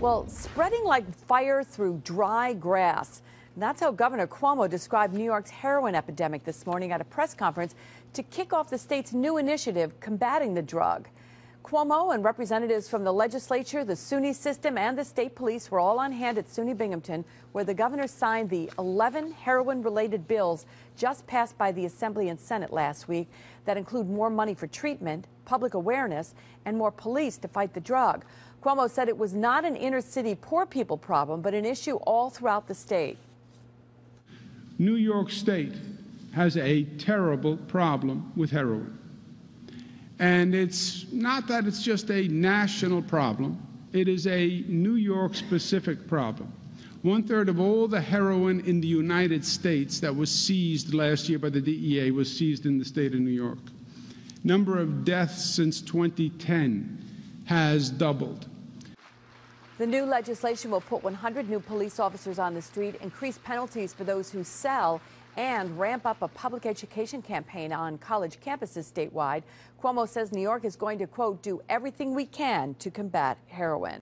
Well, spreading like fire through dry grass. That's how Governor Cuomo described New York's heroin epidemic this morning at a press conference to kick off the state's new initiative combating the drug. Cuomo and representatives from the legislature, the SUNY system, and the state police were all on hand at SUNY Binghamton, where the governor signed the 11 heroin related bills just passed by the Assembly and Senate last week that include more money for treatment, public awareness, and more police to fight the drug. Cuomo said it was not an inner city poor people problem, but an issue all throughout the state. New York State has a terrible problem with heroin. And it's not that it's just a national problem, it is a New York specific problem. One third of all the heroin in the United States that was seized last year by the DEA was seized in the state of New York. Number of deaths since 2010 has doubled. The new legislation will put 100 new police officers on the street, increase penalties for those who sell, and ramp up a public education campaign on college campuses statewide. Cuomo says New York is going to, quote, do everything we can to combat heroin.